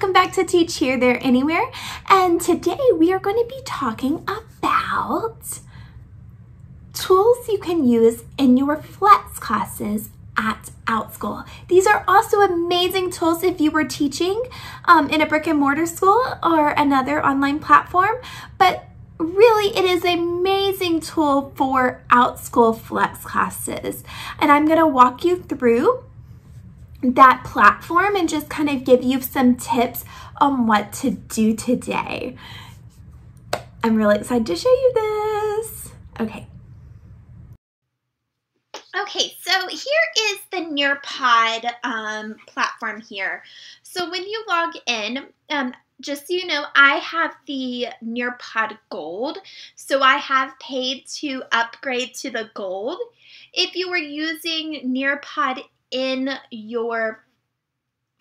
welcome back to Teach Here, There, Anywhere. And today we are going to be talking about tools you can use in your flex classes at OutSchool. These are also amazing tools if you were teaching um, in a brick and mortar school or another online platform, but really it is an amazing tool for OutSchool flex classes. And I'm gonna walk you through that platform and just kind of give you some tips on what to do today. I'm really excited to show you this. Okay. Okay, so here is the Nearpod um, platform here. So when you log in, um, just so you know, I have the Nearpod Gold. So I have paid to upgrade to the Gold. If you were using Nearpod in your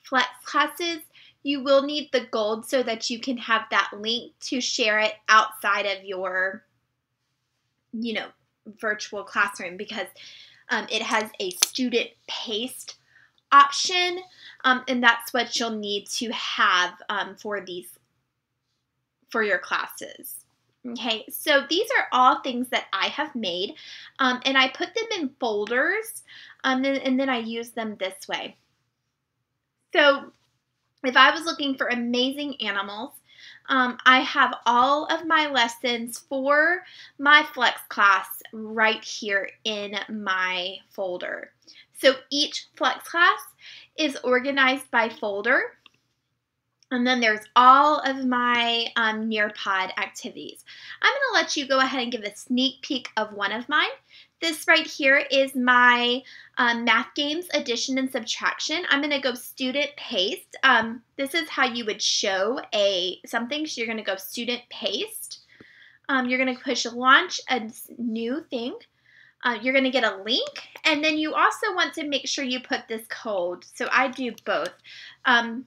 flex classes, you will need the gold so that you can have that link to share it outside of your, you know, virtual classroom because um, it has a student paced option, um, and that's what you'll need to have um, for these for your classes. Okay, so these are all things that I have made, um, and I put them in folders, um, and, and then I use them this way. So if I was looking for amazing animals, um, I have all of my lessons for my flex class right here in my folder. So each flex class is organized by folder. And then there's all of my um, Nearpod activities. I'm going to let you go ahead and give a sneak peek of one of mine. This right here is my um, Math Games addition and subtraction. I'm going to go student paced. Um, this is how you would show a something. So you're going to go student paced. Um, you're going to push launch a new thing. Uh, you're going to get a link, and then you also want to make sure you put this code. So I do both. Um,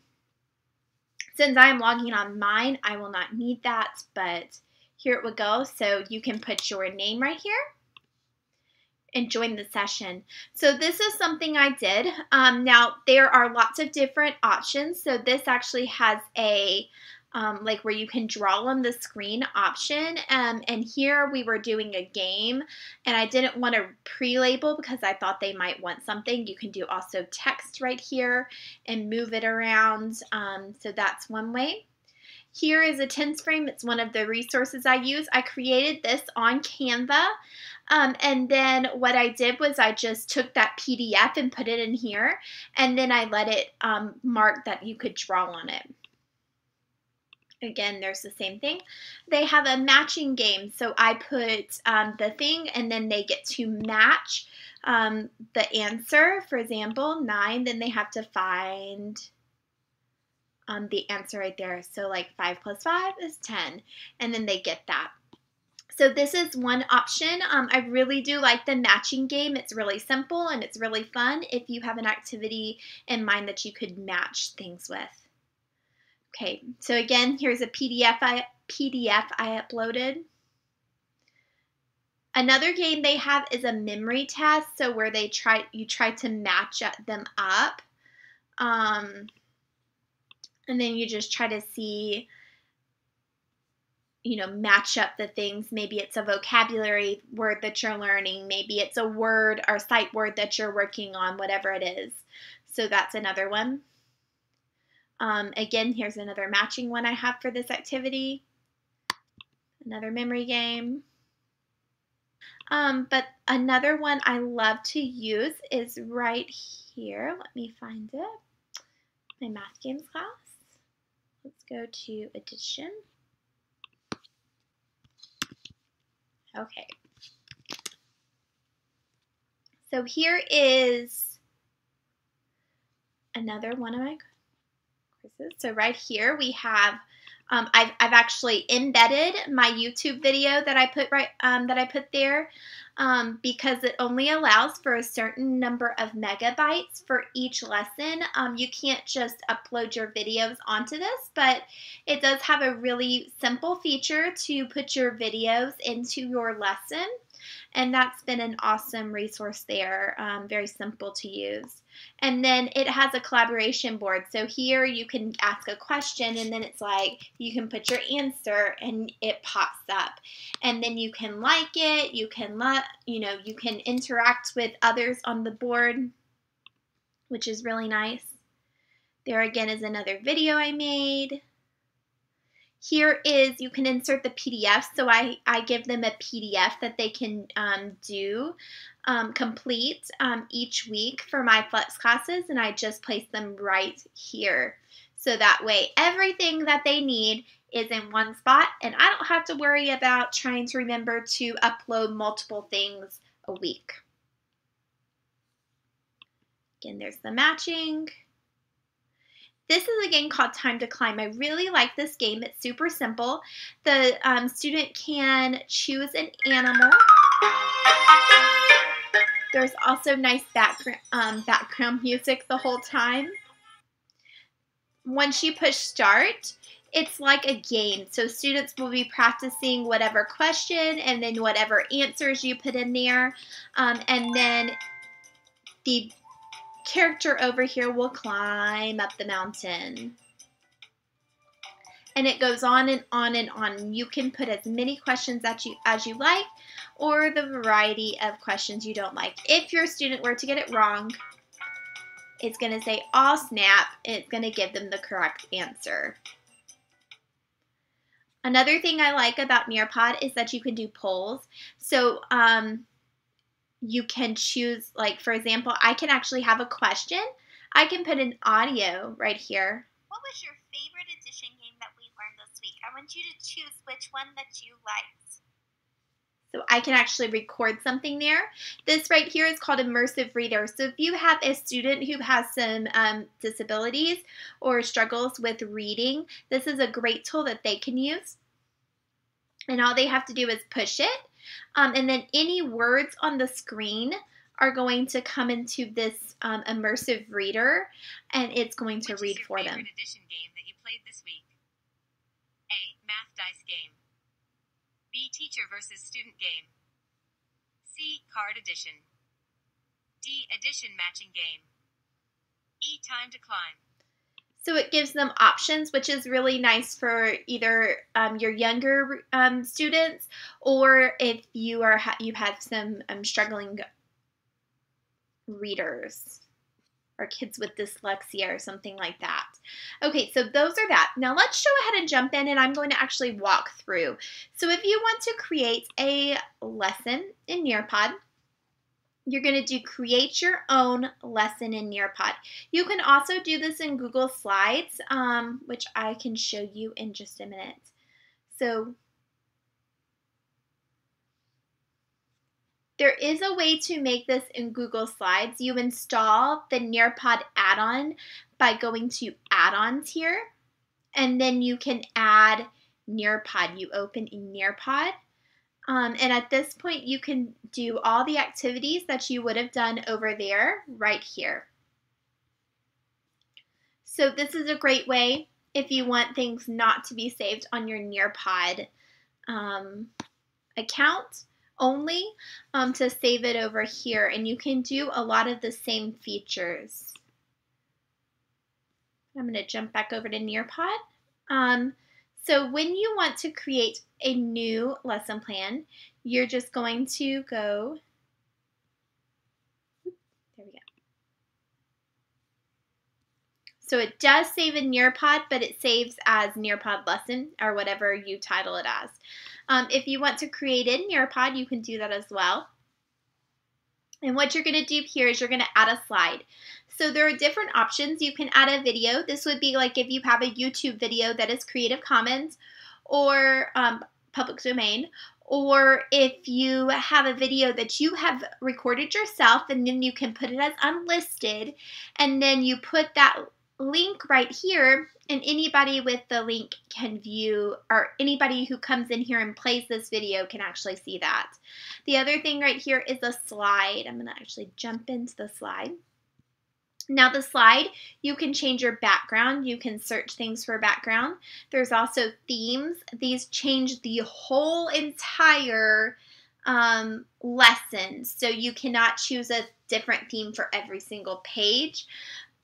since I'm logging on mine, I will not need that, but here it would go. So you can put your name right here and join the session. So this is something I did. Um, now there are lots of different options. So this actually has a um, like where you can draw on the screen option. Um, and here we were doing a game and I didn't want to pre-label because I thought they might want something. You can do also text right here and move it around. Um, so that's one way. Here is a TENS frame. It's one of the resources I use. I created this on Canva. Um, and then what I did was I just took that PDF and put it in here. And then I let it um, mark that you could draw on it. Again, there's the same thing. They have a matching game. So I put um, the thing and then they get to match um, the answer. For example, 9, then they have to find um, the answer right there. So like 5 plus 5 is 10. And then they get that. So this is one option. Um, I really do like the matching game. It's really simple and it's really fun if you have an activity in mind that you could match things with. Okay, so again, here's a PDF I, PDF I uploaded. Another game they have is a memory test, so where they try you try to match them up, um, and then you just try to see, you know, match up the things. Maybe it's a vocabulary word that you're learning, maybe it's a word or sight word that you're working on, whatever it is. So that's another one. Um, again, here's another matching one I have for this activity. Another memory game. Um, but another one I love to use is right here. Let me find it. My math games class. Go to addition. Okay. So here is another one of my quizzes. So right here we have, um, I've, I've actually embedded my YouTube video that I put right um, that I put there um, because it only allows for a certain number of megabytes for each lesson. Um, you can't just upload your videos onto this, but it does have a really simple feature to put your videos into your lesson. And that's been an awesome resource there, um, very simple to use. And then it has a collaboration board. So here you can ask a question and then it's like you can put your answer and it pops up. And then you can like it, you can let, you know, you can interact with others on the board, which is really nice. There again is another video I made. Here is, you can insert the PDF. So I, I give them a PDF that they can um, do, um, complete um, each week for my flex classes. And I just place them right here. So that way everything that they need is in one spot and I don't have to worry about trying to remember to upload multiple things a week. Again, there's the matching. This is a game called Time to Climb. I really like this game. It's super simple. The um, student can choose an animal. There's also nice background, um, background music the whole time. Once you push start, it's like a game. So students will be practicing whatever question and then whatever answers you put in there. Um, and then the character over here will climb up the mountain. And it goes on and on and on. You can put as many questions that you as you like or the variety of questions you don't like. If your student were to get it wrong, it's going to say all snap. It's going to give them the correct answer. Another thing I like about Nearpod is that you can do polls. So um, you can choose, like, for example, I can actually have a question. I can put an audio right here. What was your favorite addition game that we learned this week? I want you to choose which one that you liked. So I can actually record something there. This right here is called Immersive Reader. So if you have a student who has some um, disabilities or struggles with reading, this is a great tool that they can use. And all they have to do is push it um, and then any words on the screen are going to come into this um, immersive reader and it's going to Which read for them. Addition game that you played this week? A. Math dice game. B. Teacher versus student game. C. Card addition. D. Addition matching game. E. Time to climb. So it gives them options, which is really nice for either um, your younger um, students or if you are you have some um, struggling readers or kids with dyslexia or something like that. Okay, so those are that. Now let's go ahead and jump in and I'm going to actually walk through. So if you want to create a lesson in Nearpod, you're going to do create your own lesson in Nearpod. You can also do this in Google Slides, um, which I can show you in just a minute. So there is a way to make this in Google Slides. You install the Nearpod add-on by going to add-ons here, and then you can add Nearpod. You open Nearpod um, and at this point, you can do all the activities that you would have done over there right here. So this is a great way if you want things not to be saved on your Nearpod um, account only um, to save it over here. And you can do a lot of the same features. I'm going to jump back over to Nearpod. Um, so when you want to create a new lesson plan, you're just going to go, there we go. So it does save in Nearpod, but it saves as Nearpod lesson or whatever you title it as. Um, if you want to create in Nearpod, you can do that as well. And what you're going to do here is you're going to add a slide. So there are different options. You can add a video. This would be like if you have a YouTube video that is Creative Commons or um, public domain, or if you have a video that you have recorded yourself and then you can put it as unlisted and then you put that link right here and anybody with the link can view or anybody who comes in here and plays this video can actually see that. The other thing right here is a slide. I'm going to actually jump into the slide. Now the slide, you can change your background. You can search things for background. There's also themes. These change the whole entire um, lessons. So you cannot choose a different theme for every single page,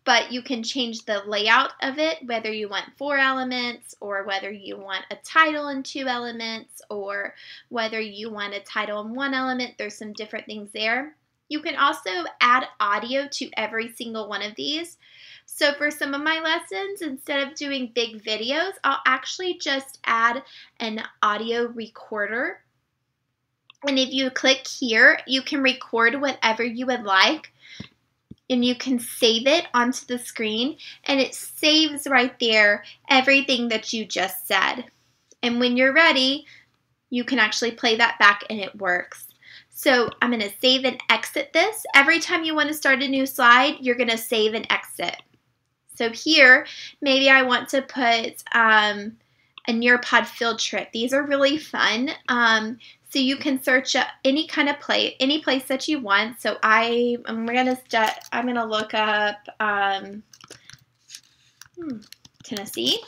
but you can change the layout of it, whether you want four elements or whether you want a title and two elements or whether you want a title and one element. There's some different things there. You can also add audio to every single one of these. So for some of my lessons, instead of doing big videos, I'll actually just add an audio recorder. And if you click here, you can record whatever you would like and you can save it onto the screen and it saves right there everything that you just said. And when you're ready, you can actually play that back and it works. So I'm going to save and exit this. Every time you want to start a new slide, you're going to save and exit. So here, maybe I want to put um, a Nearpod field trip. These are really fun. Um, so you can search any kind of place, any place that you want. So I, I'm gonna. I'm gonna look up um, hmm, Tennessee.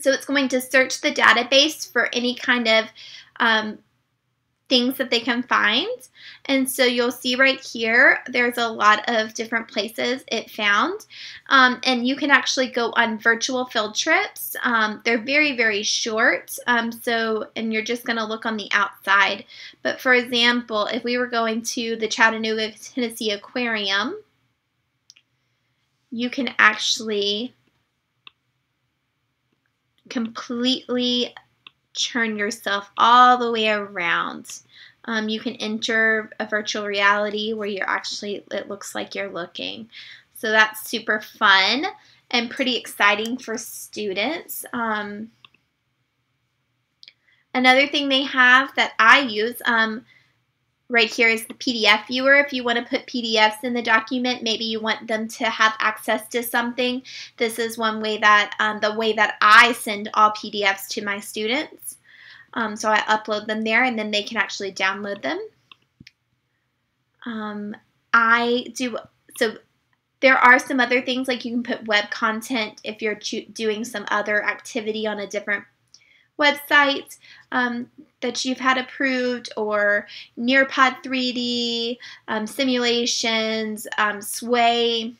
So it's going to search the database for any kind of um, things that they can find. And so you'll see right here, there's a lot of different places it found. Um, and you can actually go on virtual field trips. Um, they're very, very short. Um, so, and you're just going to look on the outside. But for example, if we were going to the Chattanooga, Tennessee Aquarium, you can actually completely turn yourself all the way around. Um, you can enter a virtual reality where you're actually, it looks like you're looking. So that's super fun and pretty exciting for students. Um, another thing they have that I use, um, right here is the PDF viewer. If you want to put PDFs in the document, maybe you want them to have access to something. This is one way that, um, the way that I send all PDFs to my students. Um, so I upload them there and then they can actually download them. Um, I do, so there are some other things like you can put web content if you're doing some other activity on a different website um, that you've had approved or Nearpod 3D, um, simulations, um, Sway,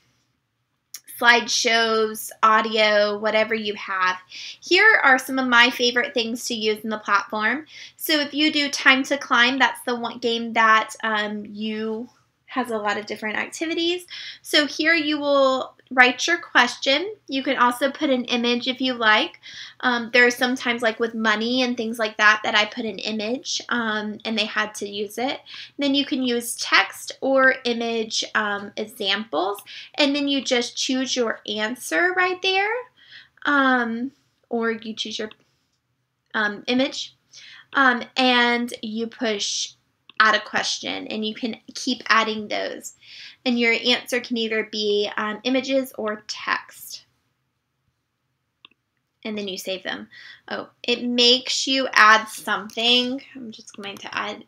slideshows, audio, whatever you have. Here are some of my favorite things to use in the platform. So if you do Time to Climb, that's the one game that um, you has a lot of different activities. So here you will write your question. You can also put an image if you like. Um, there are sometimes like with money and things like that that I put an image um, and they had to use it. Then you can use text or image um, examples and then you just choose your answer right there um, or you choose your um, image um, and you push add a question and you can keep adding those. And your answer can either be um, images or text. And then you save them. Oh, it makes you add something. I'm just going to add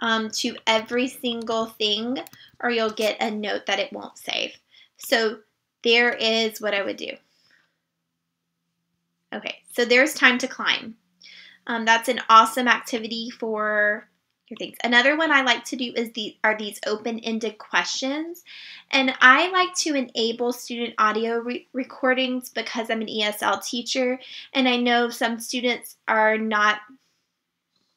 um, to every single thing or you'll get a note that it won't save. So there is what I would do. Okay, so there's time to climb. Um, that's an awesome activity for your things. Another one I like to do is these are these open-ended questions. And I like to enable student audio re recordings because I'm an ESL teacher and I know some students are not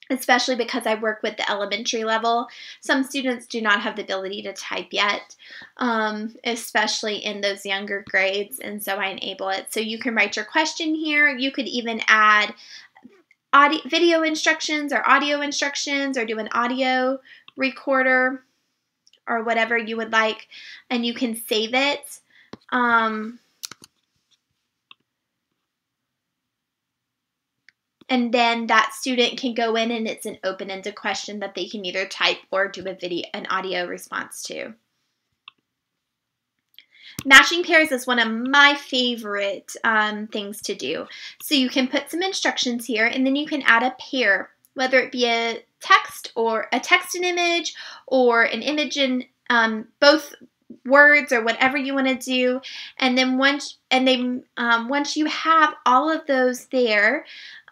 especially because I work with the elementary level. Some students do not have the ability to type yet, um, especially in those younger grades, and so I enable it. So you can write your question here. You could even add audio, video instructions or audio instructions or do an audio recorder or whatever you would like and you can save it. Um, and then that student can go in and it's an open-ended question that they can either type or do a video an audio response to. Matching pairs is one of my favorite um, things to do. So you can put some instructions here and then you can add a pair, whether it be a text or a text and image or an image and um, both words or whatever you want to do. And then once and they um, once you have all of those there,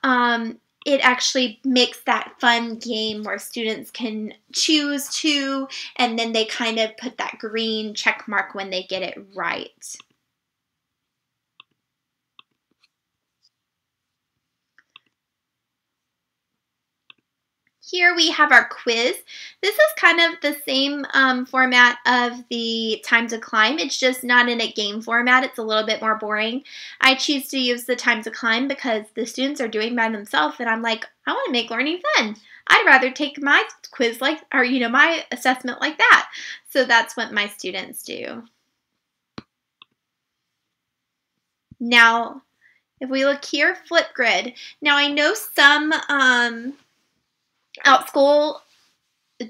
um, it actually makes that fun game where students can choose to, and then they kind of put that green check mark when they get it right. Here we have our quiz. This is kind of the same um, format of the time to climb. It's just not in a game format. It's a little bit more boring. I choose to use the time to climb because the students are doing by themselves and I'm like, I want to make learning fun. I'd rather take my quiz like, or you know, my assessment like that. So that's what my students do. Now, if we look here, Flipgrid. Now I know some um, Outschool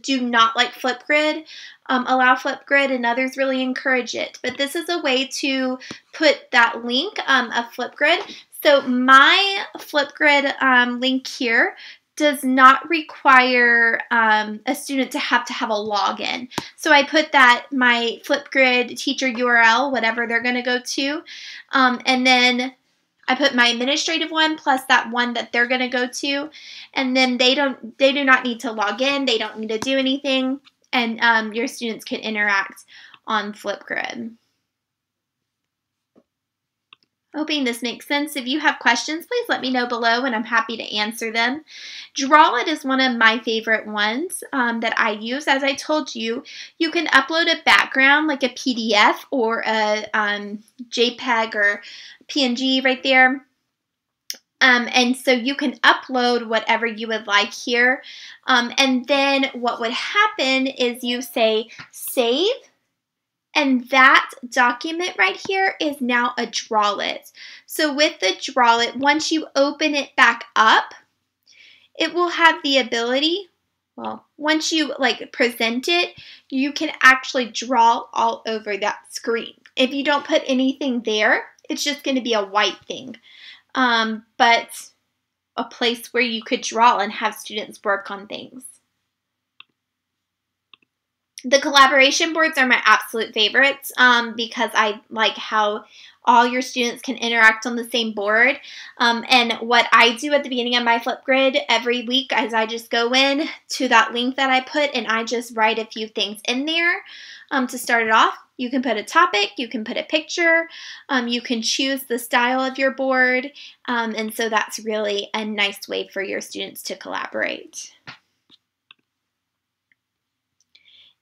do not like Flipgrid, um, allow Flipgrid, and others really encourage it. But this is a way to put that link um, of Flipgrid. So my Flipgrid um, link here does not require um, a student to have to have a login. So I put that my Flipgrid teacher URL, whatever they're going to go to, um, and then I put my administrative one plus that one that they're going to go to, and then they don't they do not need to log in. They don't need to do anything, and um, your students can interact on Flipgrid. Hoping this makes sense. If you have questions, please let me know below and I'm happy to answer them. Draw It is one of my favorite ones um, that I use. As I told you, you can upload a background like a PDF or a um, JPEG or PNG right there. Um, and so you can upload whatever you would like here. Um, and then what would happen is you say save. And that document right here is now a Draw It. So with the Draw It, once you open it back up, it will have the ability, well, once you like present it, you can actually draw all over that screen. If you don't put anything there, it's just going to be a white thing. Um, but a place where you could draw and have students work on things. The collaboration boards are my absolute favorites um, because I like how all your students can interact on the same board. Um, and what I do at the beginning of my Flipgrid every week is I just go in to that link that I put and I just write a few things in there um, to start it off. You can put a topic, you can put a picture, um, you can choose the style of your board, um, and so that's really a nice way for your students to collaborate.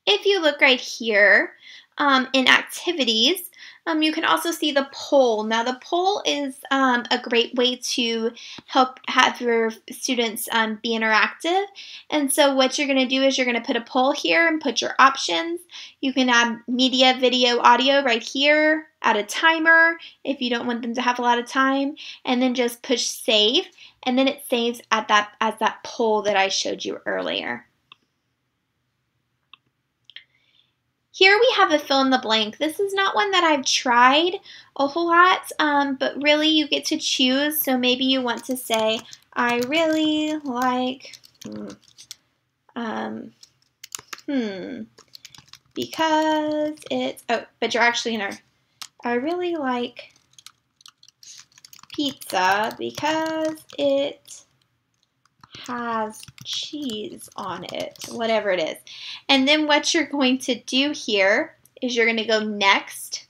If you look right here um, in activities, um, you can also see the poll. Now the poll is um, a great way to help have your students um, be interactive. And so what you're going to do is you're going to put a poll here and put your options. You can add media, video, audio right here, add a timer if you don't want them to have a lot of time, and then just push save. And then it saves at that as that poll that I showed you earlier. Here we have a fill in the blank. This is not one that I've tried a whole lot, um, but really you get to choose. So maybe you want to say, I really like, um, hmm, because it's, oh, but you're actually in to, I really like pizza because it has cheese on it, whatever it is. And then what you're going to do here is you're going to go next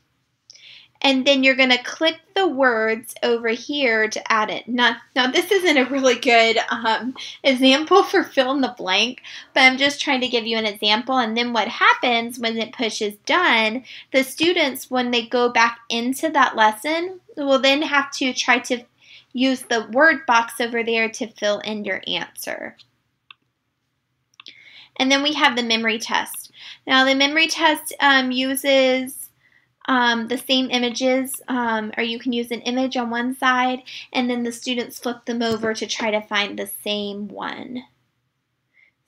and then you're going to click the words over here to add it. Now, now this isn't a really good um, example for fill in the blank, but I'm just trying to give you an example. And then what happens when it pushes done, the students, when they go back into that lesson, will then have to try to use the word box over there to fill in your answer. And then we have the memory test. Now the memory test um, uses um, the same images, um, or you can use an image on one side, and then the students flip them over to try to find the same one.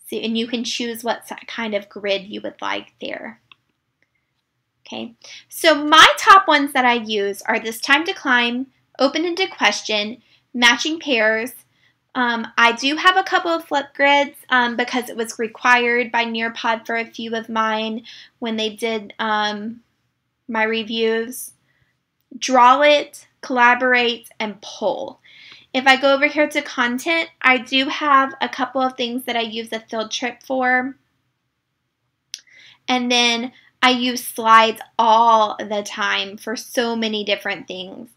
So, and you can choose what kind of grid you would like there. Okay, so my top ones that I use are this time to climb, open-ended question, matching pairs, Um, I do have a couple of Flipgrids um, because it was required by Nearpod for a few of mine when they did um, my reviews. Draw it, collaborate, and pull. If I go over here to content, I do have a couple of things that I use a field trip for. And then I use slides all the time for so many different things.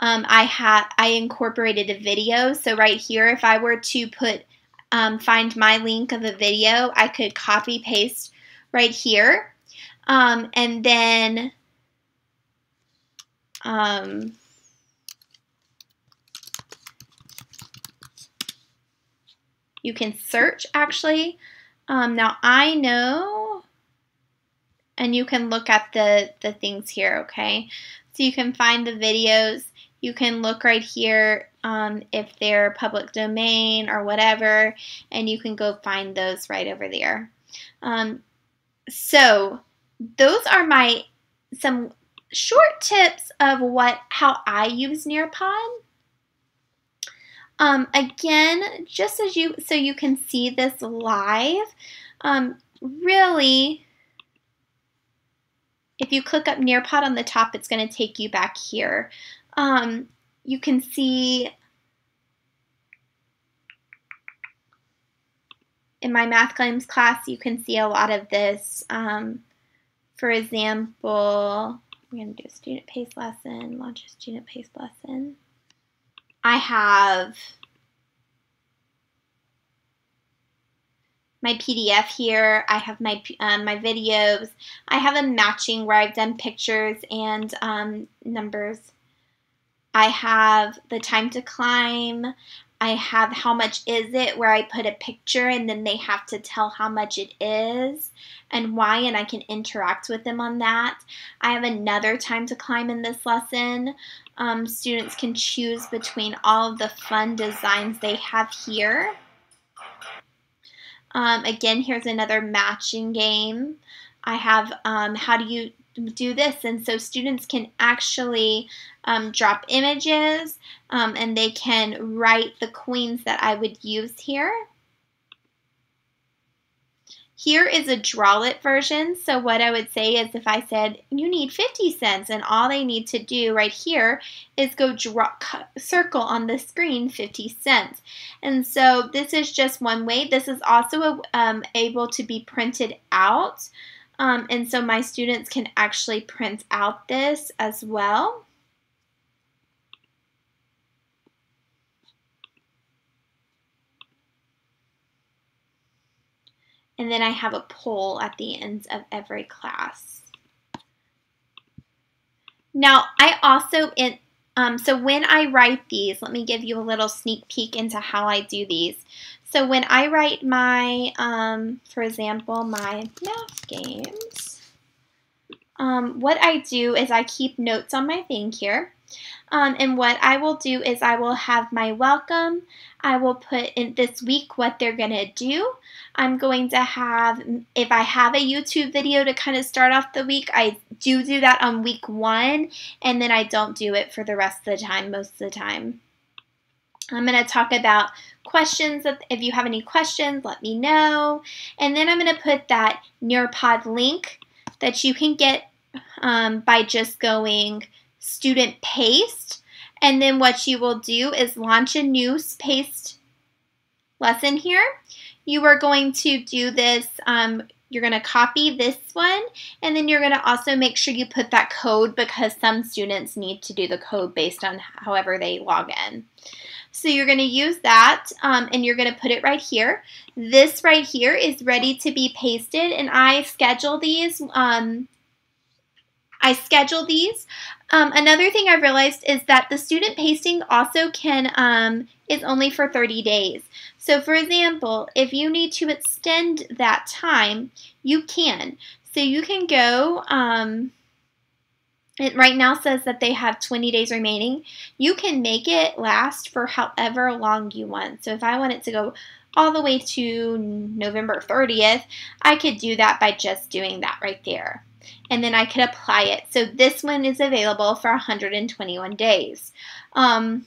Um, I have I incorporated a video, so right here, if I were to put um, find my link of a video, I could copy paste right here, um, and then um, you can search actually. Um, now I know and you can look at the, the things here, okay? So you can find the videos. You can look right here um, if they're public domain or whatever, and you can go find those right over there. Um, so those are my some short tips of what how I use Nearpod. Um, again, just as you so you can see this live, um, really if you click up Nearpod on the top, it's going to take you back here. Um, you can see in my math claims class, you can see a lot of this. Um, for example, I'm going to do a student pace lesson, launch a student pace lesson. I have my PDF here. I have my um, my videos. I have a matching where I've done pictures and um, numbers. I have the time to climb. I have how much is it where I put a picture and then they have to tell how much it is and why and I can interact with them on that. I have another time to climb in this lesson. Um, students can choose between all of the fun designs they have here. Um, again, here's another matching game. I have um, how do you do this? And so students can actually um, drop images um, and they can write the coins that I would use here. Here is a Draw It version. So what I would say is if I said you need 50 cents and all they need to do right here is go draw, circle on the screen 50 cents. And so this is just one way. This is also um, able to be printed out. Um, and so my students can actually print out this as well. And then I have a poll at the ends of every class. Now, I also, in, um, so when I write these, let me give you a little sneak peek into how I do these. So when I write my, um, for example, my math games, um, what I do is I keep notes on my thing here. Um, and what I will do is I will have my welcome. I will put in this week what they're going to do. I'm going to have, if I have a YouTube video to kind of start off the week, I do do that on week one, and then I don't do it for the rest of the time, most of the time. I'm going to talk about questions. If you have any questions, let me know. And then I'm going to put that Nearpod link that you can get um, by just going student paste. And then what you will do is launch a new paste lesson here you are going to do this, um, you're going to copy this one, and then you're going to also make sure you put that code because some students need to do the code based on however they log in. So you're going to use that um, and you're going to put it right here. This right here is ready to be pasted and I schedule these um, I schedule these. Um, another thing I realized is that the student pasting also can um, is only for 30 days. So for example, if you need to extend that time, you can. So you can go, um, it right now says that they have 20 days remaining. You can make it last for however long you want. So if I want it to go all the way to November 30th, I could do that by just doing that right there and then I could apply it. So this one is available for 121 days. Um,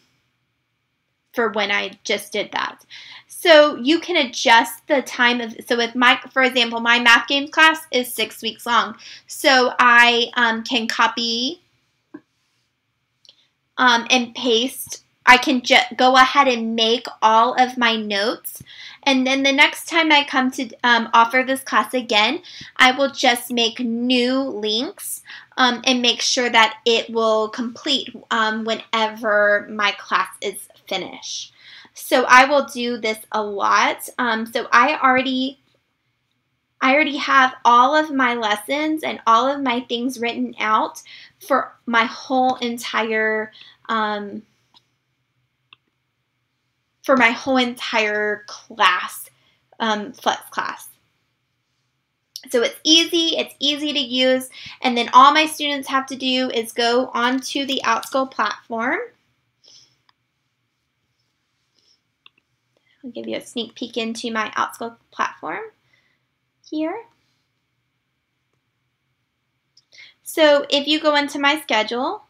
for when I just did that. So you can adjust the time of, so if my, for example, my math games class is six weeks long. So I um, can copy um, and paste. I can go ahead and make all of my notes. And then the next time I come to um, offer this class again, I will just make new links um, and make sure that it will complete um, whenever my class is finished. So I will do this a lot. Um, so I already I already have all of my lessons and all of my things written out for my whole entire um, for my whole entire class, um, flex class. So it's easy, it's easy to use, and then all my students have to do is go onto the OutSchool platform I'll give you a sneak peek into my OutSchool platform here. So if you go into my schedule,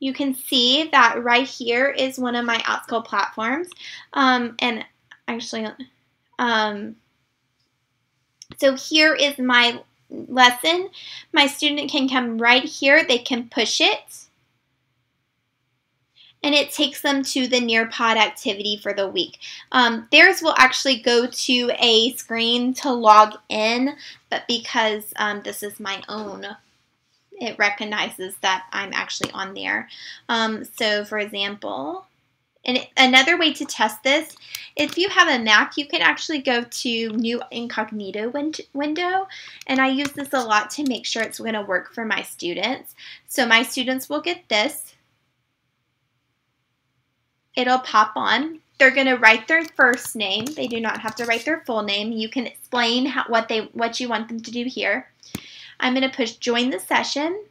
you can see that right here is one of my OutSchool platforms. Um, and actually, um, so here is my lesson. My student can come right here. They can push it and it takes them to the Nearpod activity for the week. Um, theirs will actually go to a screen to log in, but because um, this is my own, it recognizes that I'm actually on there. Um, so for example, and another way to test this, if you have a Mac, you can actually go to New Incognito win window, and I use this a lot to make sure it's going to work for my students. So my students will get this, it'll pop on. They're going to write their first name. They do not have to write their full name. You can explain how, what they what you want them to do here. I'm going to push join the session.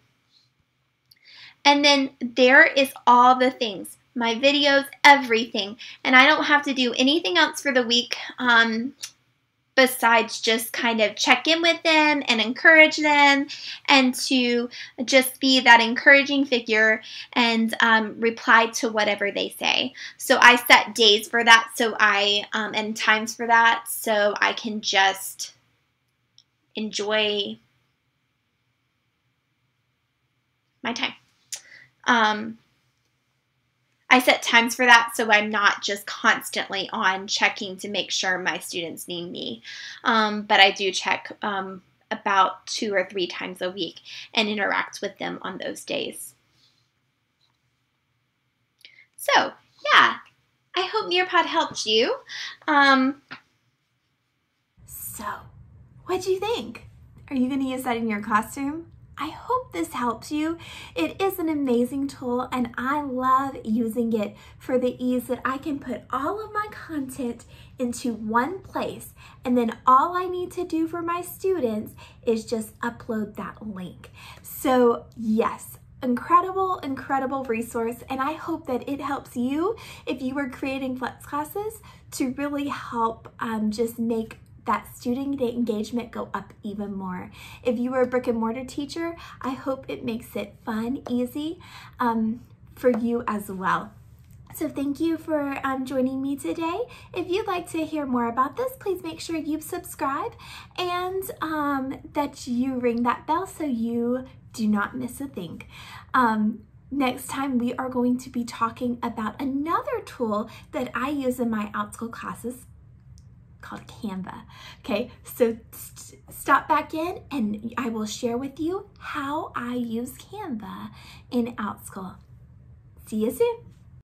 And then there is all the things, my videos, everything. And I don't have to do anything else for the week. Um, besides just kind of check in with them and encourage them and to just be that encouraging figure and um, reply to whatever they say. So I set days for that so I um, and times for that so I can just enjoy my time. Um, I set times for that so I'm not just constantly on checking to make sure my students need me. Um, but I do check um, about two or three times a week and interact with them on those days. So, yeah, I hope Nearpod helped you. Um, so, what do you think? Are you going to use that in your classroom? I hope this helps you. It is an amazing tool and I love using it for the ease that I can put all of my content into one place and then all I need to do for my students is just upload that link. So yes, incredible, incredible resource and I hope that it helps you if you are creating flex classes to really help um, just make that student engagement go up even more. If you are a brick and mortar teacher, I hope it makes it fun, easy um, for you as well. So thank you for um, joining me today. If you'd like to hear more about this, please make sure you subscribe and um, that you ring that bell so you do not miss a thing. Um, next time we are going to be talking about another tool that I use in my OutSchool classes called Canva. Okay, so st stop back in and I will share with you how I use Canva in OutSchool. See you soon.